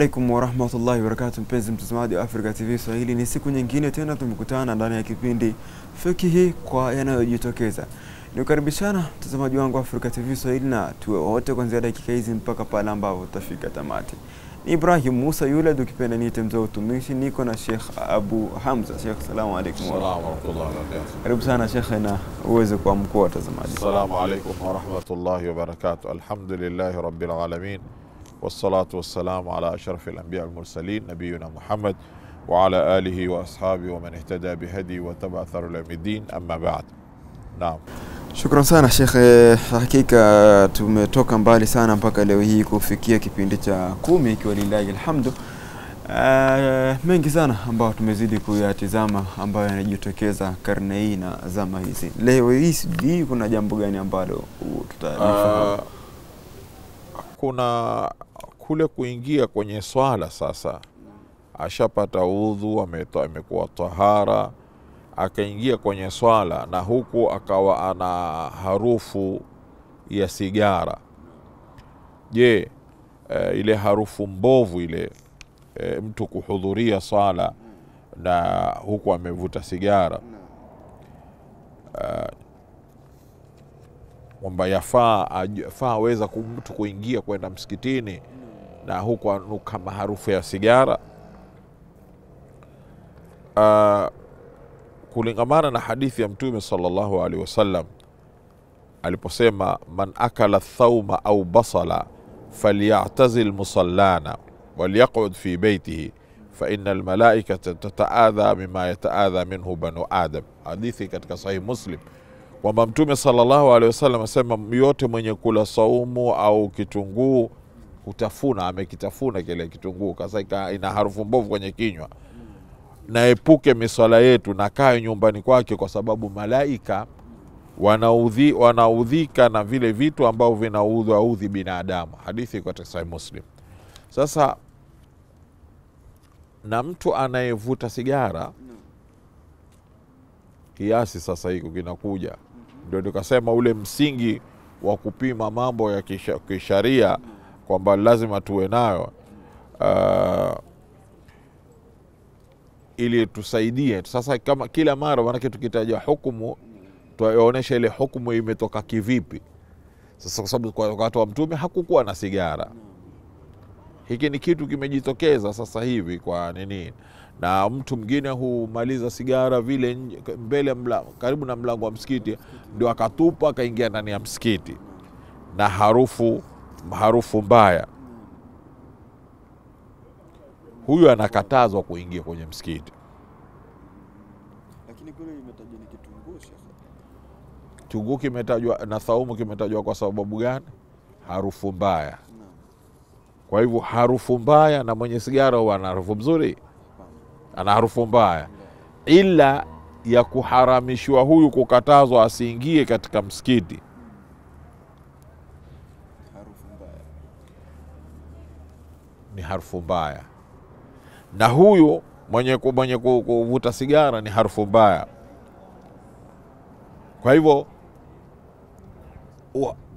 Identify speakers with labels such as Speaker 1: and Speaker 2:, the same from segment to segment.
Speaker 1: alaikum warahmatullahi wabarakatu, mpenzi mtazamaji wa Africa TV Swahili, ni siku nyingine tena tumekutana ndani ya kipindi Fikihi kwa yanayojitokeza. Nikukaribishana mtazamaji wangu wa Africa TV Swahili, na tuwe wote kuanzia dakika hizi mpaka pale ambapo tutafika tamati. Ni Ibrahim Musa yule, ukipenda niite mzee utumishi. Niko na Sheikh Abu Hamza. Sheikh, salamu alaikum.
Speaker 2: Salamu warahmatullahi wabarakatuh.
Speaker 1: Karibu sana Sheikh, na uweze kuwa mkuu wa watazamaji.
Speaker 2: Assalamu alaikum warahmatullahi wabarakatuh. Alhamdulillahi rabbil alamin wassalatu wassalamu ala ashrafi alanbiya walmursalin nabiyina Muhammad wa ala alihi wa ashabihi wa man ihtada bihadi wa taba atharu ila yawmiddin amma ba'd. Naam.
Speaker 1: Shukran sana Sheikh, eh, hakika tumetoka mbali sana mpaka leo hii kufikia kipindi cha kumi ikiwa lillahi alhamdu. Uh, mengi sana ambayo tumezidi kuyatizama ambayo yanajitokeza karne hii na zama hizi. Leo hii sijui kuna jambo gani ambalo tutalifahamu.
Speaker 2: Uh, kuna kule kuingia kwenye swala sasa, ashapata udhu, amekuwa tahara, akaingia kwenye swala na huku akawa ana harufu ya sigara. Je, e, ile harufu mbovu ile e, mtu kuhudhuria swala na huku amevuta sigara eh, kwamba yafaa faa aweza mtu kuingia kwenda msikitini na huku anuka maharufu ya sigara. Uh, kulingamana na hadithi ya mtume sallallahu alaihi wasallam aliposema man akala thauma au basala falyatazil musallana walyaqud fi beitihi faina almalaikata tataadha mima yataadha minhu banu adam. Hadithi katika sahih muslim kwamba mtume sallallahu alaihi wasallam asema yote mwenye kula saumu au kitunguu hutafuna amekitafuna kile kitunguu kasa ina harufu mbovu kwenye kinywa. Naepuke miswala yetu na kae nyumbani kwake kwa sababu malaika wanaudhi, wanaudhika na vile vitu ambavyo vinaudhi audhi binadamu. Hadithi iko katika muslim. Sasa na mtu anayevuta sigara kiasi sasa hiko kinakuja. Ndio tukasema ule msingi wa kupima mambo ya kisha- kisharia kwamba lazima tuwe nayo uh, ili tusaidie. Sasa kama kila mara manake tukitaja hukumu tuonyesha ile hukumu imetoka kivipi. Sasa kwa sababu wakati wa mtume hakukuwa na sigara. Hiki ni kitu kimejitokeza sasa hivi kwa nini? Na mtu mwingine humaliza sigara vile mbele mla, karibu na mlango wa msikiti ndio akatupa akaingia ndani ya msikiti. Na harufu harufu mbaya. Huyu anakatazwa kuingia kwenye msikiti.
Speaker 1: Lakini kule imetajwa ni kitunguu
Speaker 2: kimetajwa na thaumu kimetajwa kwa sababu gani? Harufu mbaya. Kwa hivyo harufu mbaya na mwenye sigara huwa ana harufu mzuri? Ana harufu mbaya. Ila ya kuharamishwa huyu kukatazwa asiingie katika msikiti
Speaker 1: Harufu mbaya.
Speaker 2: ni harufu mbaya. Na huyu mwenye, mwenye kuvuta sigara ni harufu mbaya. Kwa hivyo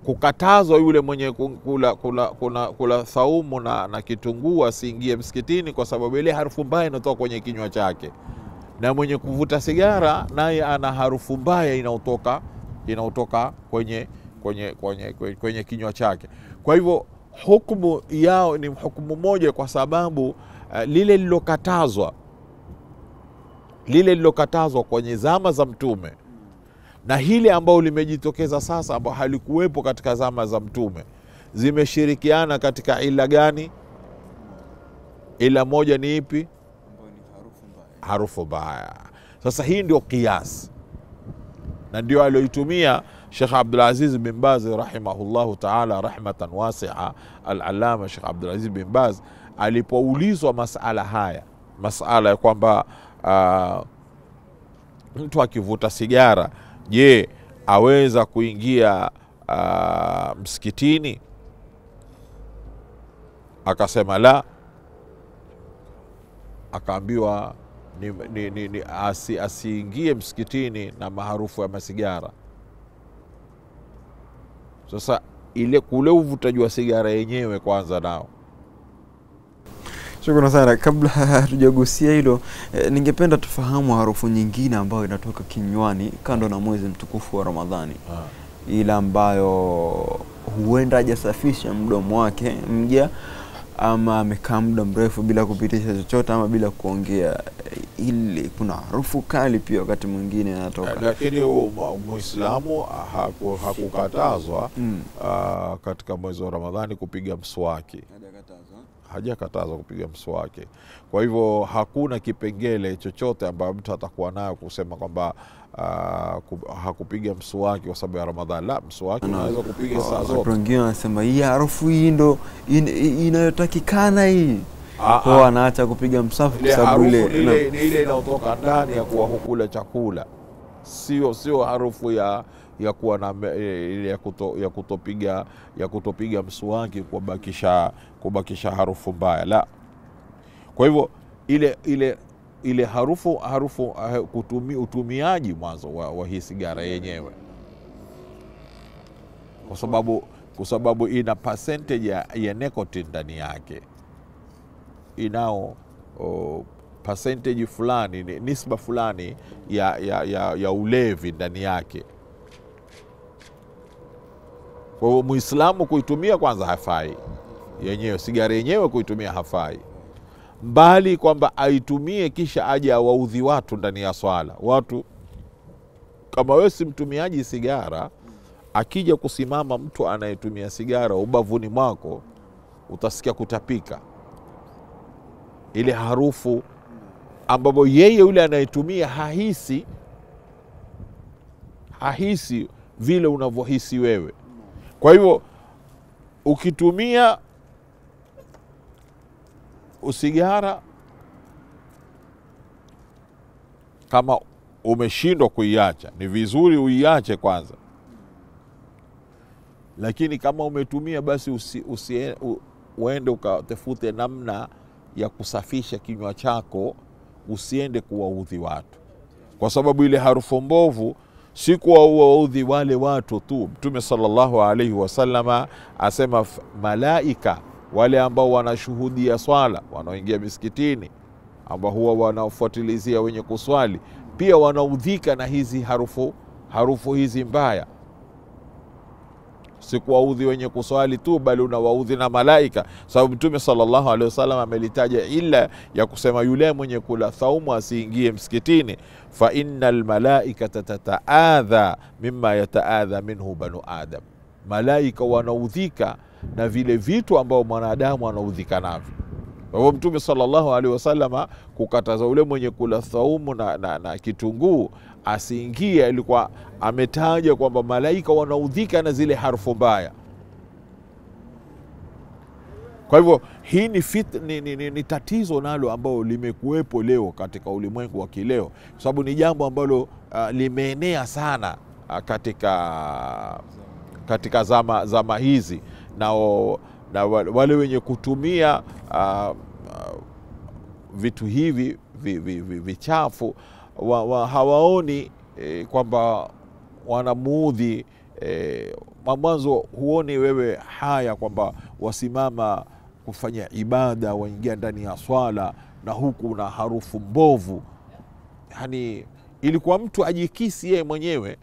Speaker 2: kukatazwa yule mwenye ku- kula, kula, kula, kula saumu na, na kitunguu asiingie msikitini kwa sababu ile harufu mbaya inatoka kwenye kinywa chake. Na mwenye kuvuta sigara naye ana harufu mbaya inaotoka inaotoka kwenye, kwenye, kwenye, kwenye, kwenye kinywa chake. Kwa hivyo hukumu yao ni hukumu moja kwa sababu uh, lile lilokatazwa lile lilokatazwa kwenye zama za mtume na hili ambayo limejitokeza sasa ambayo halikuwepo katika zama za mtume zimeshirikiana katika ila gani? Ila moja ni ipi?
Speaker 1: Harufu mbaya.
Speaker 2: harufu mbaya. Sasa hii ndio kiasi na ndio alioitumia shekh abdulaziz bin baz rahimahullahu taala rahmatan wasia alalama shekh abdulaziz bin baz alipoulizwa masala haya masala ya kwamba uh, mtu akivuta sigara je aweza kuingia uh, msikitini? Akasema la. Akaambiwa ni, ni, ni, ni, asiingie asi, msikitini na maharufu ya masigara sasa ile kule uvutaji wa sigara yenyewe kwanza nao.
Speaker 1: Shukrani sana. Kabla hatujagusia hilo e, ningependa tufahamu harufu nyingine ambayo inatoka kinywani kando na mwezi mtukufu wa Ramadhani, ile ambayo huenda hajasafisha mdomo wake mja ama amekaa muda mrefu bila kupitisha chochote ama bila kuongea, ili kuna harufu kali pia wakati mwingine inatoka.
Speaker 2: lakini u- mu- muislamu haku- hakukatazwa
Speaker 1: Mm.
Speaker 2: uh, katika mwezi wa ramadhani kupiga mswaki hajakatazwa kupiga mswaki. Kwa hivyo hakuna kipengele chochote ambayo mtu atakuwa nayo kusema kwamba uh, ku- hakupiga mswaki kwa sababu ya ramadhani. La mswaki unaweza kupiga saa
Speaker 1: Watu
Speaker 2: zote.
Speaker 1: wengine wanasema hii harufu hii ndo in, inayotakikana hii.
Speaker 2: Kwa
Speaker 1: kwao,
Speaker 2: ah.
Speaker 1: anaacha kupiga msafu kwa sababu ile
Speaker 2: ile inayotoka ndani ya kuwa hukula chakula. Sio sio harufu ya ya kuwa na eh, ya, kuto, ya kutopiga ya kutopiga mswaki kubakisha kubakisha harufu mbaya. La. Kwa hivyo ile ile ile harufu harufu eh, kutumi, utumiaji mwanzo wa, wa hii sigara yenyewe. Kwa sababu kwa sababu ina percentage ya, ya nicotine ndani yake. Inao oh, percentage fulani nisba fulani ya, ya, ya, ya ulevi ndani yake kwa hiyo muislamu kuitumia kwanza hafai. Yenyewe sigara yenyewe kuitumia hafai. Mbali kwamba aitumie kisha aje awaudhi watu ndani ya swala. Watu kama wewe si mtumiaji sigara akija kusimama mtu anayetumia sigara ubavuni mwako utasikia kutapika. Ile harufu ambapo yeye yule anayetumia hahisi hahisi vile unavyohisi wewe kwa hivyo ukitumia usigara kama umeshindwa kuiacha. Ni vizuri uiache kwanza. Lakini kama umetumia basi usi, usi, u, uende ukatafute namna ya kusafisha kinywa chako usiende kuwaudhi watu. Kwa sababu ile harufu mbovu si kuwaudhi wale watu tu mtume salllahu alaihi wasalama asema malaika wale ambao wanashuhudia swala wanaoingia misikitini ambao huwa wanaofuatilizia wenye kuswali pia wanaudhika na hizi harufu harufu hizi mbaya si kuwaudhi wenye kuswali tu bali unawaudhi na malaika. Sababu mtume salllahu alehi wasallam amelitaja ila ya kusema yule mwenye kula thaumu asiingie msikitini. Fa innal tataadha mima yataadha minhu banu adam. Malaika wanaudhika na vile vitu ambao mwanadamu anaudhika navyo. Kwa hivyo mtume salllahu alehi wasalama kukataza ule mwenye kula thaumu na, na, na kitunguu asiingie alikuwa ametaja kwamba malaika wanaudhika na zile harfu mbaya. Kwa hivyo hii ni, fit, ni, ni, ni, ni tatizo nalo ambalo limekuwepo leo katika ulimwengu wa kileo. Kwa sababu ni jambo ambalo uh, limeenea sana uh, katika katika zama, zama hizi. Na, o, na wale wenye kutumia uh, uh, vitu hivi vichafu vi- vi- vi- wa, wa, hawaoni eh, kwamba wanamuudhi eh, mwanzo huoni wewe haya kwamba wasimama kufanya ibada waingia ndani ya swala na huku na harufu mbovu. Yani ilikuwa mtu ajikisi yeye mwenyewe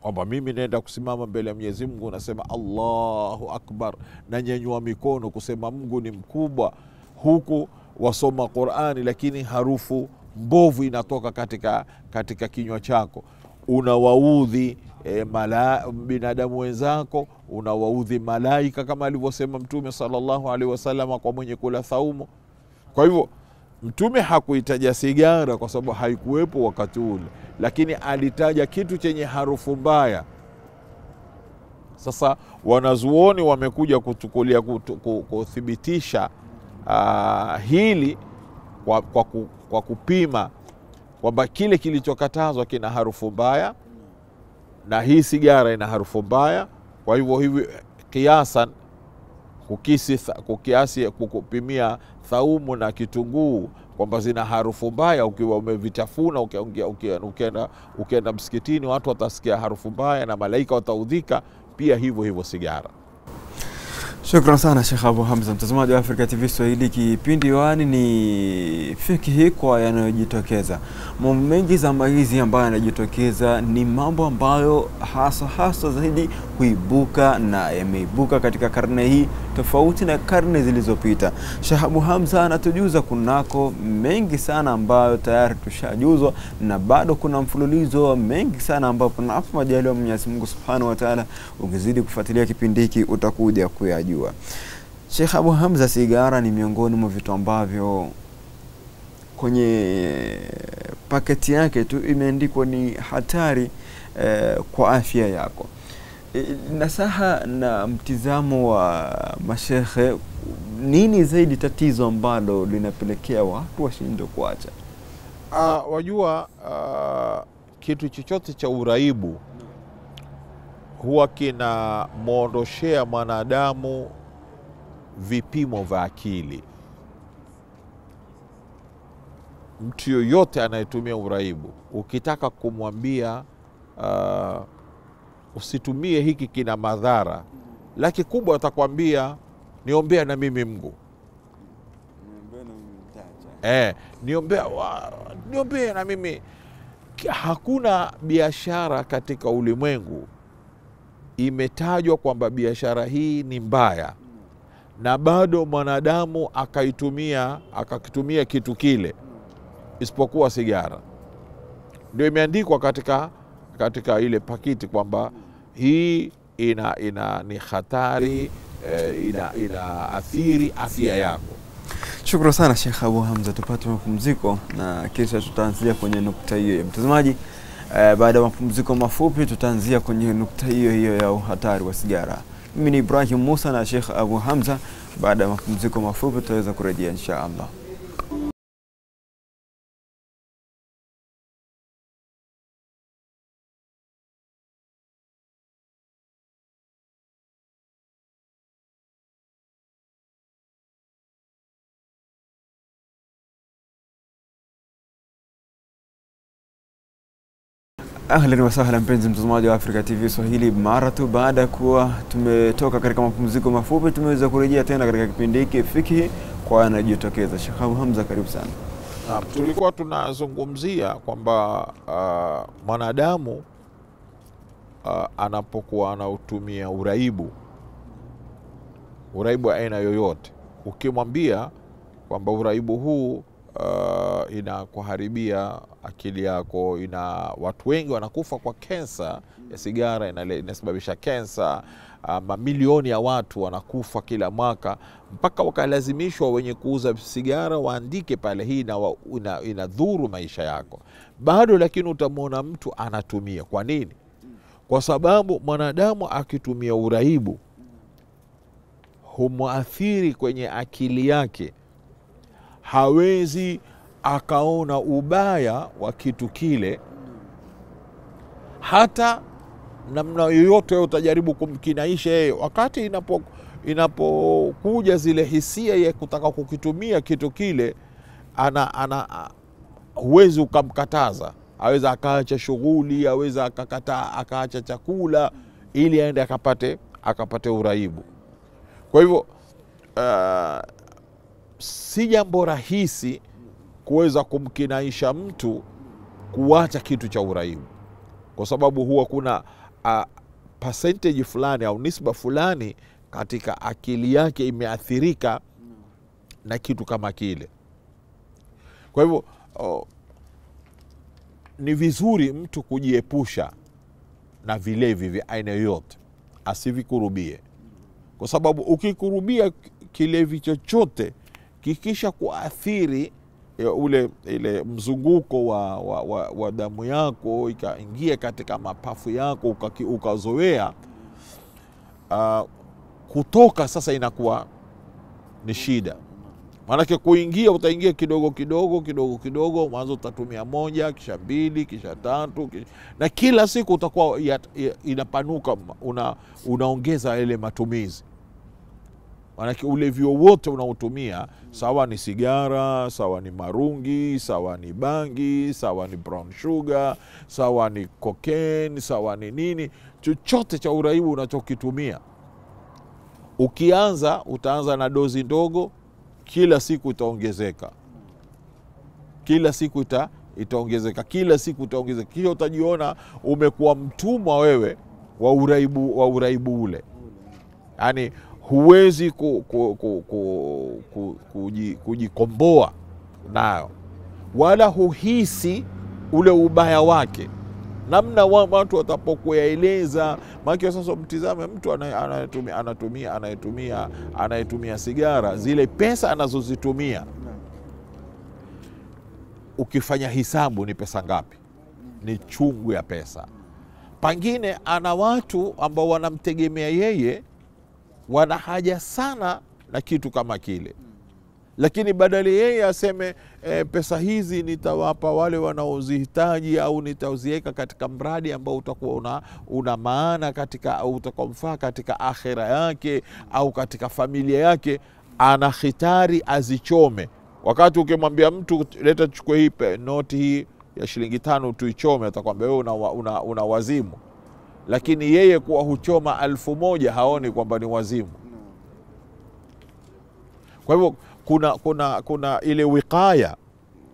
Speaker 2: kwamba mimi naenda kusimama mbele ya Mwenyezi Mungu nasema Allahu Akbar, nanyanyua mikono kusema Mungu ni mkubwa, huku wasoma Qurani, lakini harufu mbovu inatoka katika, katika kinywa chako, unawaudhi e, binadamu wenzako, unawaudhi malaika kama alivyosema Mtume sallallahu alaihi wasallam kwa mwenye kula thaumu. Kwa hivyo Mtume hakuitaja sigara kwa sababu haikuwepo wakati ule, lakini alitaja kitu chenye harufu mbaya. Sasa wanazuoni wamekuja kuchukulia kuthibitisha uh, hili kwa, kwa, kwa kupima kwamba kile kilichokatazwa kina harufu mbaya na hii sigara ina harufu mbaya. Kwa hivyo hivi kiasan kukisi kukiasi kukupimia thaumu na kitunguu kwamba zina harufu mbaya, ukiwa umevitafuna uki- uki- uki- ukienda ukienda msikitini, watu watasikia harufu mbaya na malaika wataudhika. Pia hivyo hivyo sigara.
Speaker 1: Shukran sana Sheikh Abu Hamza. Mtazamaji wa Africa TV Swahili, kipindi wani ni fikihi kwa yanayojitokeza. Mambo mengi zama hizi ambayo yanajitokeza ni mambo ambayo hasa hasa zaidi huibuka na yameibuka katika karne hii tofauti na karne zilizopita. Shahabu Abu Hamza anatujuza kunako mengi sana ambayo tayari tushajuzwa na bado kuna mfululizo mengi sana ambayo napo majaliwa Mwenyezi Mungu Subhanahu wa Ta'ala, ukizidi kufuatilia kipindi hiki utakuja kuyajua. Sheikh Abu Hamza, sigara ni miongoni mwa vitu ambavyo kwenye paketi yake tu imeandikwa ni hatari eh, kwa afya yako. E, nasaha na mtizamo wa mashehe, nini zaidi tatizo ambalo linapelekea watu washindwe kuacha?
Speaker 2: Uh, wajua uh, kitu chochote cha uraibu huwa kinamwondoshea mwanadamu vipimo vya akili. Mtu yoyote anayetumia uraibu, ukitaka kumwambia uh, usitumie hiki, kina madhara, laki kubwa atakwambia niombea na mimi Mungu eh, niombea, wa- niombea na mimi. Hakuna biashara katika ulimwengu imetajwa kwamba biashara hii ni mbaya na bado mwanadamu akaitumia akakitumia kitu kile isipokuwa sigara. Ndio imeandikwa katika, katika ile pakiti kwamba hii ina, ina ni hatari eh, ina, ina athiri afya yako.
Speaker 1: Shukran sana Sheikh Abu Hamza, tupate mapumziko na kisha tutaanzia kwenye nukta hiyo ya mtazamaji. Eh, baada ya mapumziko mafupi tutaanzia kwenye nukta hiyo hiyo ya uhatari wa sigara. Mimi ni Ibrahim Musa na Sheikh Abu Hamza. Baada ya mapumziko mafupi tutaweza kurejea insha Allah. Ahlan wasahlan mpenzi mtazamaji wa Afrika TV Swahili, mara tu baada ya kuwa tumetoka katika mapumziko mafupi, tumeweza kurejea tena katika kipindi hiki fikihi kwa anajitokeza Sheikh Abu Hamza, karibu sana.
Speaker 2: Naam, tulikuwa tunazungumzia kwamba uh, mwanadamu uh, anapokuwa anautumia uraibu, uraibu wa aina yoyote, ukimwambia kwamba uraibu huu uh, inakuharibia akili yako, ina watu wengi wanakufa kwa kensa ya sigara, inasababisha kensa. Uh, mamilioni ya watu wanakufa kila mwaka, mpaka wakalazimishwa wenye kuuza sigara waandike pale, hii ina, ina, inadhuru maisha yako. Bado lakini utamwona mtu anatumia. Kwa nini? Kwa sababu mwanadamu akitumia uraibu humwathiri kwenye akili yake, hawezi akaona ubaya wa kitu kile, hata namna yoyote utajaribu kumkinaisha yeye, wakati inapo inapokuja zile hisia ya kutaka kukitumia kitu kile, ana, ana huwezi ukamkataza. Aweza akaacha shughuli, aweza akakataa akaacha chakula ili aende akapate akapate uraibu. Kwa hivyo uh, si jambo rahisi kuweza kumkinaisha mtu kuacha kitu cha uraibu, kwa sababu huwa kuna a, percentage fulani au nisba fulani katika akili yake imeathirika na kitu kama kile. Kwa hivyo oh, ni vizuri mtu kujiepusha na vilevi vya aina yoyote, asivikurubie, kwa sababu ukikurubia kilevi chochote kikisha kuathiri ya ule ile mzunguko wa, wa, wa, wa damu yako ikaingia katika mapafu yako ukazoea, uh, kutoka sasa inakuwa ni shida. Maanake kuingia utaingia kidogo kidogo kidogo kidogo, mwanzo utatumia moja, kisha mbili, kisha tatu, kisha... na kila siku utakuwa inapanuka, una, unaongeza ile matumizi. Maanake ulevi wowote unaotumia, sawa ni sigara, sawa ni marungi, sawa ni bangi, sawa ni brown sugar, sawa ni cocaine, sawa ni nini, chochote cha uraibu unachokitumia. Ukianza utaanza na dozi ndogo kila siku itaongezeka. Kila siku ita, itaongezeka kila siku itaongezeka. Kisha utajiona umekuwa mtumwa wewe wa uraibu, wa uraibu ule. Yaani huwezi ku, ku, ku, ku, ku, ku, kujikomboa nayo. Wala huhisi ule ubaya wake. Namna wa- watu watapokuyaeleza maake sasa mtizame mtu ana- anayetumia anatumia anayetumia anayetumia sigara zile pesa anazozitumia. Ukifanya hisabu ni pesa ngapi? Ni chungu ya pesa. Pangine ana watu ambao wanamtegemea yeye wana haja sana na kitu kama kile. Lakini badali yeye aseme e, pesa hizi nitawapa wale wanaozihitaji au nitaziweka katika mradi ambao utakuwa una, una maana katika au utakomfaa katika akhira yake au katika familia yake ana hitari azichome. Wakati ukimwambia mtu leta chukue hii noti hii ya shilingi tano tuichome atakwambia wewe una, una, una wazimu lakini yeye kuwa huchoma alfu moja haoni kwamba ni wazimu kwa hivyo kuna, kuna, kuna ile wiqaya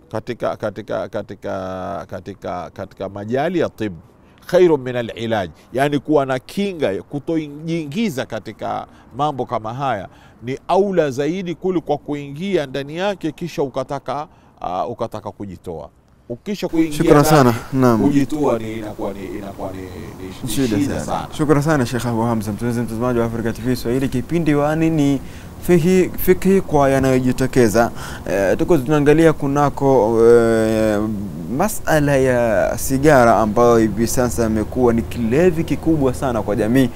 Speaker 2: katika, katika, katika, katika, katika majali ya tib khairu min alilaji yani kuwa na kinga, kutojiingiza katika mambo kama haya ni aula zaidi kuliko kuingia ndani yake kisha ukataka, uh, ukataka kujitoa. Ukisha kuingia
Speaker 1: Shukran sana. Naam.
Speaker 2: kujitua ni inakuwa ni, inakuwa ni,
Speaker 1: shida sana.
Speaker 2: sana.
Speaker 1: Shukran sana Sheikh Abu Hamza, mpenzi mtazamaji wa Afrika TV Swahili. Kipindi wani ni fihi, fikhi kwa yanayojitokeza. E, tuko tunaangalia kunako e, masala ya sigara ambayo hivi sasa imekuwa ni kilevi kikubwa sana kwa jamii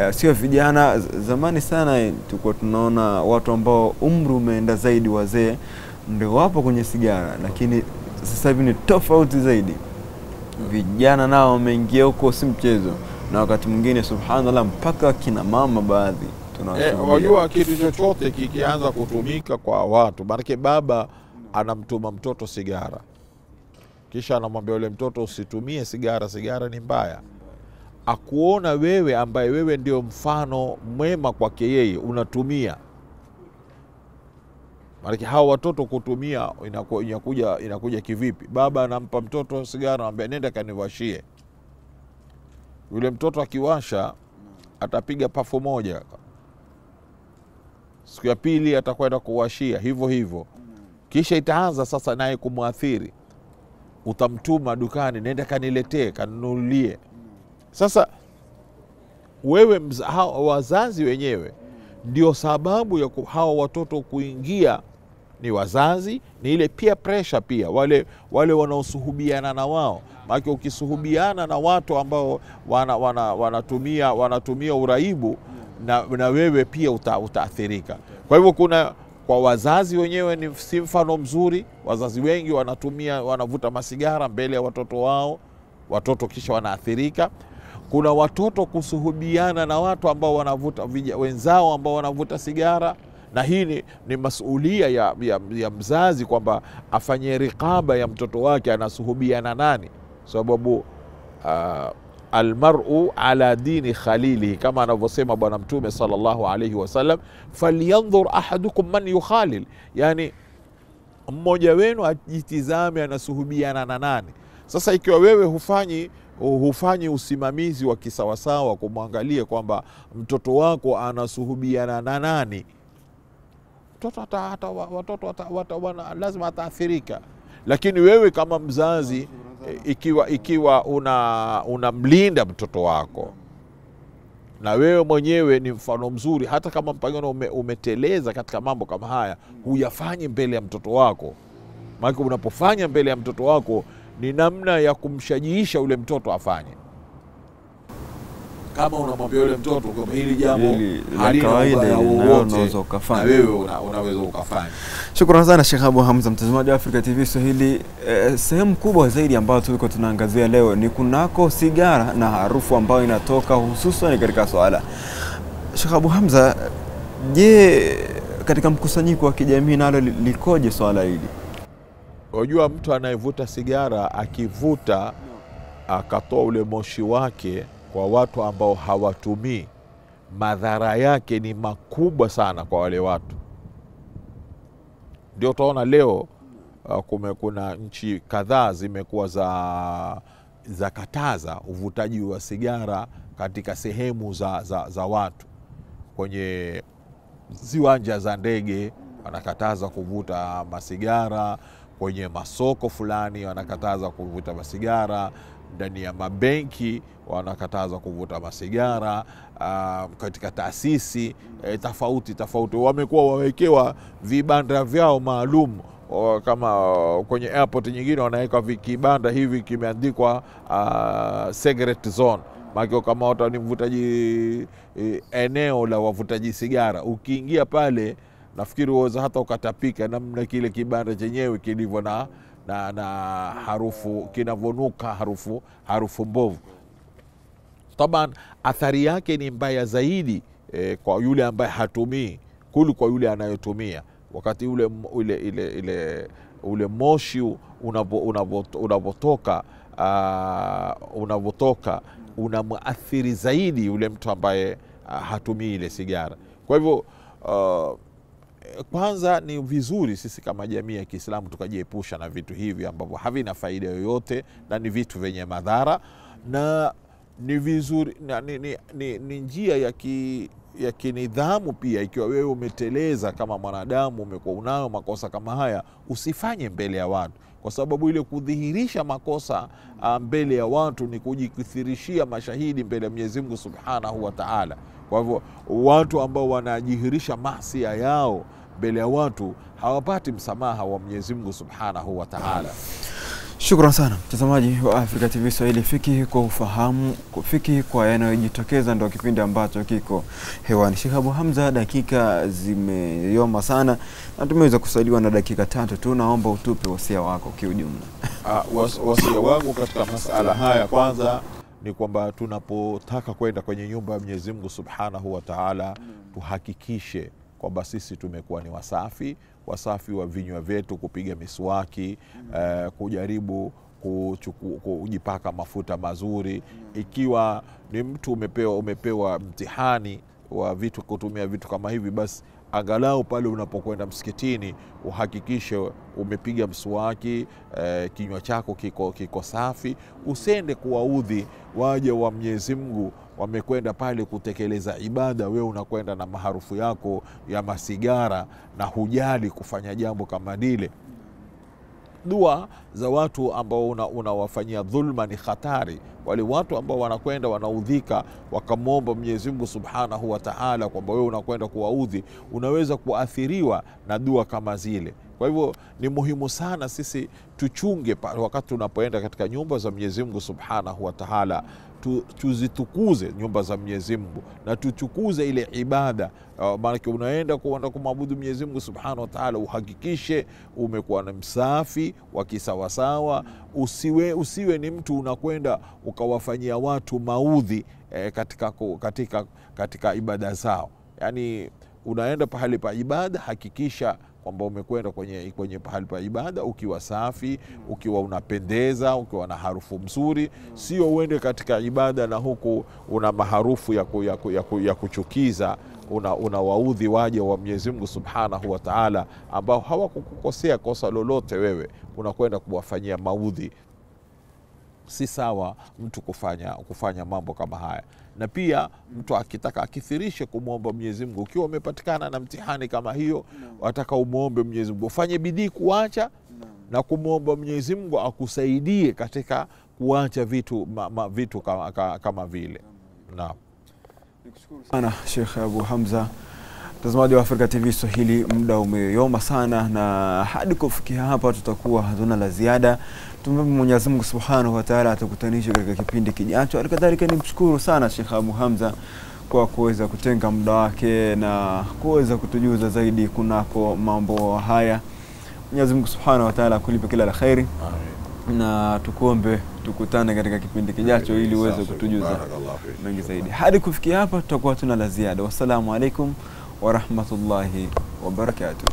Speaker 1: e, sio vijana. Zamani sana tulikuwa tunaona watu ambao umri umeenda zaidi, wazee ndio wapo kwenye sigara, lakini sasa hivi ni tofauti zaidi vijana nao wameingia huko, si mchezo, na wakati mwingine subhanallah, mpaka kina mama baadhi
Speaker 2: Eh,
Speaker 1: tunawashuhudia.
Speaker 2: wajua kitu chochote kikianza kutumika kwa watu, maanake baba anamtuma mtoto sigara, kisha anamwambia yule mtoto usitumie sigara, sigara ni mbaya. Akuona wewe ambaye wewe ndio mfano mwema kwake yeye, unatumia maanake hawa watoto kutumia inaku- inakuja, inakuja kivipi? Baba anampa mtoto sigara, anamwambia nenda kanivashie. Yule mtoto akiwasha atapiga pafu moja siku ya pili atakwenda kuwashia hivyo hivyo, kisha itaanza sasa naye kumwathiri. Utamtuma dukani, nenda kaniletee, kanunulie. Sasa wewe mza, hawa, wazazi wenyewe ndio sababu ya hawa watoto kuingia ni wazazi, ni ile pia pressure pia, wale wale wanaosuhubiana na wao. Maana ukisuhubiana na watu ambao wana, wana, wanatumia, wanatumia uraibu na, na wewe pia uta, utaathirika. Kwa hivyo kuna kwa wazazi wenyewe ni si mfano mzuri. Wazazi wengi wanatumia wanavuta masigara mbele ya watoto wao, watoto kisha wanaathirika. Kuna watoto kusuhubiana na watu ambao wanavuta wenzao ambao wanavuta sigara, na hii ni, ni masuulia ya, ya, ya mzazi kwamba afanye riqaba ya mtoto wake anasuhubiana nani, sababu uh, almaru ala dini khalilihi, kama anavyosema Bwana Mtume sallallahu alaihi wasallam, falyandhur ahadukum man yukhalil, yani mmoja wenu ajitizame anasuhubiana na nani. Sasa ikiwa wewe hufanyi hufanyi usimamizi wa kisawasawa kumwangalia kwamba mtoto wako anasuhubiana na nani, mtoto hata, hata watoto hata, wana, lazima ataathirika. Lakini wewe kama mzazi ikiwa, ikiwa una unamlinda mtoto wako na wewe mwenyewe ni mfano mzuri, hata kama mpangano ume, umeteleza katika mambo kama haya, huyafanyi mbele ya mtoto wako. Maana unapofanya mbele ya mtoto wako ni namna ya kumshajiisha ule mtoto afanye. Kama unamwambia yule mtoto kwamba hili jambo halina
Speaker 1: kawaida
Speaker 2: ubaya
Speaker 1: na
Speaker 2: wowote,
Speaker 1: unaweza
Speaker 2: na
Speaker 1: ukafanya.
Speaker 2: wewe una, unaweza ukafanya.
Speaker 1: Shukrani sana Sheikh Abu Hamza, mtazamaji wa Africa TV Swahili. Eh, sehemu kubwa zaidi ambayo tuliko tunaangazia leo ni kunako sigara na harufu ambayo inatoka hususan katika swala. Sheikh Abu Hamza, je, katika mkusanyiko wa kijamii nalo likoje swala hili?
Speaker 2: Unajua, mtu anayevuta sigara akivuta akatoa ule moshi wake kwa watu ambao hawatumii, madhara yake ni makubwa sana kwa wale watu. Ndio utaona leo uh, kume kuna nchi kadhaa zimekuwa za za kataza uvutaji wa sigara katika sehemu za, za, za watu kwenye ziwanja za ndege wanakataza kuvuta masigara, kwenye masoko fulani wanakataza kuvuta masigara, ndani ya mabenki wanakataza kuvuta masigara, uh, katika taasisi eh, tofauti tofauti. Wamekuwa wawekewa vibanda vyao maalum kama kwenye airport nyingine wanaweka kibanda hivi kimeandikwa uh, cigarette zone. Makio kama watu ni mvutaji eh, eneo la wavutaji sigara ukiingia pale nafikiri uweza hata ukatapika namna kile kibanda chenyewe kilivyo na, na, na harufu kinavonuka harufu, harufu mbovu. Taban athari yake ni mbaya zaidi e, kwa yule ambaye hatumii kuli kwa yule anayotumia. Wakati ule, ule, ile, ile, ule moshi unavo- unavo- unavotoka uh, unavotoka unamwathiri zaidi yule mtu ambaye uh, hatumii ile sigara. Kwa hivyo uh, kwanza ni vizuri sisi kama jamii ya Kiislamu tukajiepusha na vitu hivi ambavyo havina faida yoyote na ni vitu vyenye madhara na ni vizuri na, ni, ni, ni, ni njia ya ki, ya kinidhamu pia. Ikiwa wewe umeteleza kama mwanadamu, umekuwa unayo makosa kama haya, usifanye mbele ya watu, kwa sababu ile kudhihirisha makosa ah, mbele ya watu ni kujikithirishia mashahidi mbele ya Mwenyezi Mungu Subhanahu wa Ta'ala. Kwa hivyo watu ambao wanajihirisha masia yao mbele ya watu hawapati msamaha wa Mwenyezi Mungu Subhanahu wa Ta'ala.
Speaker 1: Shukran sana mtazamaji wa Africa TV Swahili. Fiki kwa ufahamu, fiki kwa yanayojitokeza, ndo kipindi ambacho kiko hewani. Sheikh Abu Hamza, dakika zimeyoma sana na tumeweza kusaliwa na dakika tatu tu. Naomba utupe wasia wako kiujumla.
Speaker 2: Ah, was- wasia wangu katika masala haya kwanza ni kwamba tunapotaka kwenda kwenye nyumba ya Mwenyezi Mungu Subhanahu wa Ta'ala tuhakikishe kwamba sisi tumekuwa ni wasafi, wasafi wa vinywa vyetu, kupiga miswaki mm. eh, kujaribu kuchuku- kujipaka mafuta mazuri. mm. Ikiwa ni mtu umepewa, umepewa mtihani wa vitu kutumia vitu kama hivi, basi angalau pale unapokwenda msikitini uhakikishe umepiga mswaki eh, kinywa chako kiko, kiko safi. Usende kuwaudhi waja wa Mwenyezi Mungu wamekwenda pale kutekeleza ibada, wewe unakwenda na maharufu yako ya masigara na hujali kufanya jambo kama lile. Dua za watu ambao unawafanyia una- dhulma ni hatari. Wale watu ambao wanakwenda wanaudhika, wakamwomba Mwenyezi Mungu Subhanahu wa Ta'ala kwamba wewe unakwenda kuwaudhi, unaweza kuathiriwa na dua kama zile. Kwa hivyo ni muhimu sana sisi tuchunge wakati tunapoenda katika nyumba za Mwenyezi Mungu Subhanahu wa Ta'ala tu, tuzitukuze nyumba za Mwenyezi Mungu na tuchukuze ile ibada. Uh, maanake unaenda kuenda kumwabudu Mwenyezi Mungu Subhanahu wa Ta'ala, uhakikishe umekuwa na msafi wa kisawasawa. Usiwe, usiwe ni mtu unakwenda ukawafanyia watu maudhi eh, katika, katika, katika ibada zao. Yani unaenda pahali pa ibada, hakikisha kwamba umekwenda kwenye, kwenye pahali pa ibada ukiwa safi, ukiwa unapendeza, ukiwa na harufu mzuri. Sio uende katika ibada na huku una maharufu ya, ku, ya, ku, ya, ku, ya kuchukiza, una, una waudhi waja wa Mwenyezi Mungu Subhanahu wa Ta'ala ambao hawakukukosea kosa lolote, wewe. Unakwenda kuwafanyia maudhi. Si sawa mtu kufanya, kufanya mambo kama haya na pia mtu akitaka akithirishe kumwomba Mwenyezi Mungu. Ukiwa umepatikana na mtihani kama hiyo, wataka umwombe Mwenyezi Mungu, ufanye bidii kuacha na kumwomba Mwenyezi Mungu akusaidie katika kuacha vitu, ma, ma, vitu kama, kama, kama vile naam.
Speaker 1: sana Sheikh Abu Hamza. Mtazamaji wa Afrika TV Swahili, muda umeyoma sana, na hadi kufikia hapa tutakuwa hatuna la ziada. Tumwombe Mwenyezi Mungu Subhanahu wa Ta'ala atukutanishe katika kipindi kijacho. Alikadhalika nimshukuru sana Sheikh Abu Hamza kwa kuweza kutenga muda wake na kuweza kutujuza zaidi kunako mambo haya. Mwenyezi Mungu Subhanahu wa Ta'ala akulipe kila la kheri, na tukuombe tukutane katika kipindi kijacho ili uweze kutujuza mengi zaidi. Hadi kufikia hapa tutakuwa tuna la ziada. Wassalamu alaikum warahmatullahi wabarakatuh.